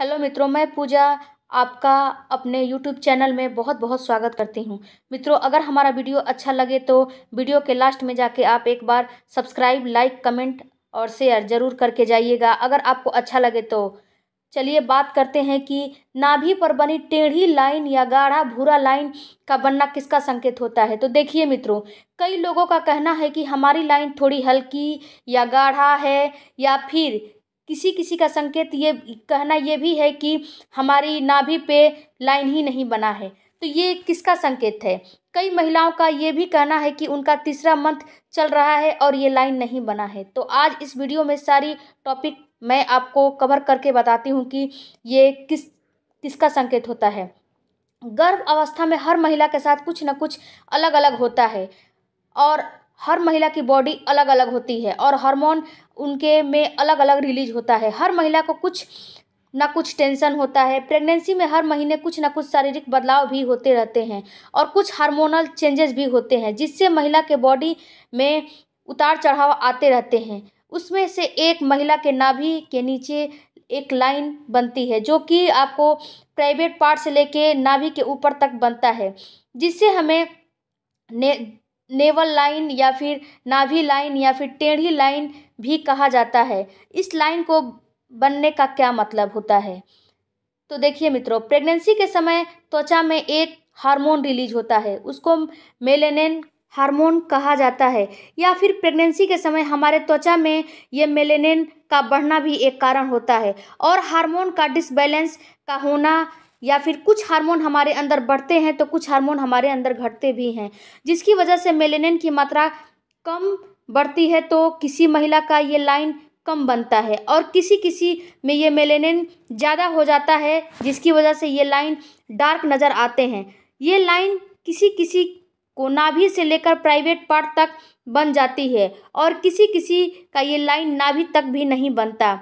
Hello मित्रों, मैं पूजा आपका अपने यूट्यूब चैनल में बहुत बहुत स्वागत करती हूँ। मित्रों, अगर हमारा वीडियो अच्छा लगे तो वीडियो के लास्ट में जाके आप एक बार सब्सक्राइब, लाइक, कमेंट और शेयर ज़रूर करके जाइएगा। अगर आपको अच्छा लगे तो। चलिए बात करते हैं कि नाभि पर बनी टेढ़ी लाइन या गाढ़ा भूरा लाइन का बनना किसका संकेत होता है? तो देखिए मित्रों, कई लोगों का कहना है कि हमारी लाइन थोड़ी हल्की या गाढ़ा है या फिर किसी किसी का संकेत ये कहना ये भी है कि हमारी नाभि पे लाइन ही नहीं बना है। तो ये किसका संकेत है? कई महिलाओं का ये भी कहना है कि उनका तीसरा मंथ चल रहा है और ये लाइन नहीं बना है। तो आज इस वीडियो में सारी टॉपिक मैं आपको कवर करके बताती हूँ कि ये किस, किसका संकेत होता है। गर्भ अवस्था में हर महिला के साथ कुछ न कुछ अलग अलग होता है और हर महिला की बॉडी अलग अलग होती है और हार्मोन उनके में अलग अलग रिलीज़ होता है। हर महिला को कुछ ना कुछ टेंशन होता है। प्रेगनेंसी में हर महीने कुछ ना कुछ शारीरिक बदलाव भी होते रहते हैं और कुछ हार्मोनल चेंजेस भी होते हैं, जिससे महिला के बॉडी में उतार चढ़ाव आते रहते हैं। उसमें से एक महिला के नाभि के नीचे एक लाइन बनती है, जो कि आपको प्राइवेट पार्ट से लेके नाभि के ऊपर तक बनता है, जिससे हमें ने नेवल लाइन या फिर नाभि लाइन या फिर टेढ़ी लाइन भी कहा जाता है। इस लाइन को बनने का क्या मतलब होता है? तो देखिए मित्रों, प्रेगनेंसी के समय त्वचा में एक हार्मोन रिलीज़ होता है। उसको मेलेनिन हार्मोन कहा जाता है। या फिर प्रेगनेंसी के समय हमारे त्वचा में ये मेलेनिन का बढ़ना भी एक कारण होता है। और हार्मोन का डिसबैलेंस का होना या फिर कुछ हार्मोन हमारे अंदर बढ़ते हैं तो कुछ हार्मोन हमारे अंदर घटते भी हैं। जिसकी वजह से मेलेनिन की मात्रा कम बढ़ती है तो किसी महिला का ये लाइन कम बनता है और किसी किसी में ये मेलेनिन ज़्यादा हो जाता है, जिसकी वजह से ये लाइन डार्क नज़र आते हैं। ये लाइन किसी किसी को नाभि से लेकर प्राइवेट पार्ट तक बन जाती है और किसी किसी का ये लाइन नाभि तक भी नहीं बनता।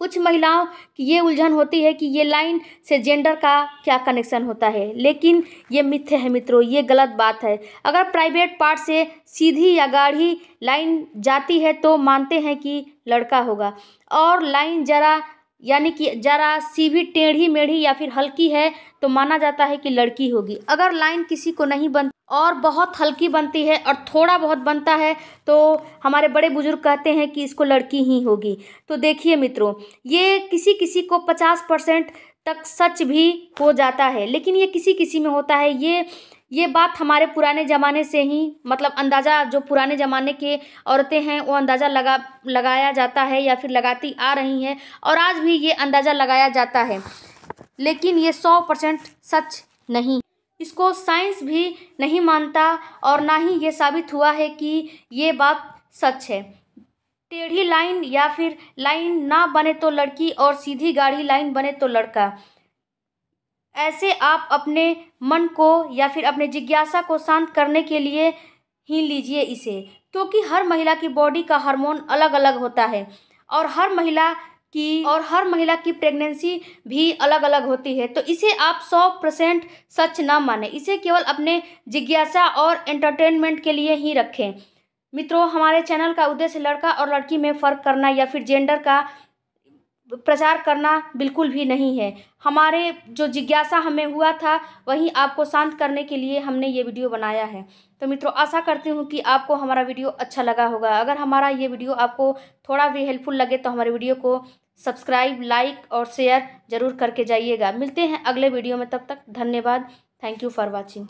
कुछ महिलाओं की ये उलझन होती है कि ये लाइन से जेंडर का क्या कनेक्शन होता है। लेकिन ये मिथ्य है मित्रों, ये गलत बात है। अगर प्राइवेट पार्ट से सीधी या गाढ़ी लाइन जाती है तो मानते हैं कि लड़का होगा। और लाइन ज़रा, यानी कि ज़रा सी भी टेढ़ी, मेढ़ी या फिर हल्की है तो माना जाता है कि लड़की होगी। अगर लाइन किसी को नहीं बन और बहुत हल्की बनती है और थोड़ा बहुत बनता है तो हमारे बड़े बुज़ुर्ग कहते हैं कि इसको लड़की ही होगी। तो देखिए मित्रों, ये किसी किसी को पचास परसेंट तक सच भी हो जाता है, लेकिन ये किसी किसी में होता है। ये ये बात हमारे पुराने ज़माने से ही मतलब अंदाज़ा, जो पुराने ज़माने के औरतें हैं, वो अंदाज़ा लगा, लगाया जाता है या फिर लगाती आ रही हैं, और आज भी ये अंदाज़ा लगाया जाता है। लेकिन ये सौ परसेंट सच नहीं इसको साइंस भी नहीं मानता और ना ही ये साबित हुआ है कि ये बात सच है। टेढ़ी लाइन या फिर लाइन ना बने तो लड़की और सीधी गाढ़ी लाइन बने तो लड़का। ऐसे आप अपने मन को या फिर अपने जिज्ञासा को शांत करने के लिए ही लीजिए इसे, क्योंकि हर महिला की बॉडी का हार्मोन अलग अलग होता है और हर महिला की और हर महिला की प्रेगनेंसी भी अलग अलग होती है। तो इसे आप सौ परसेंट सच ना माने। इसे केवल अपने जिज्ञासा और एंटरटेनमेंट के लिए ही रखें। मित्रों, हमारे चैनल का उद्देश्य लड़का और लड़की में फ़र्क करना या फिर जेंडर का प्रचार करना बिल्कुल भी नहीं है। हमारे जो जिज्ञासा हमें हुआ था, वही आपको शांत करने के लिए हमने ये वीडियो बनाया है। तो मित्रों, आशा करती हूँ कि आपको हमारा वीडियो अच्छा लगा होगा। अगर हमारा ये वीडियो आपको थोड़ा भी हेल्पफुल लगे तो हमारे वीडियो को सब्सक्राइब, लाइक और शेयर ज़रूर करके जाइएगा। मिलते हैं अगले वीडियो में, तब तक धन्यवाद। Thank you for watching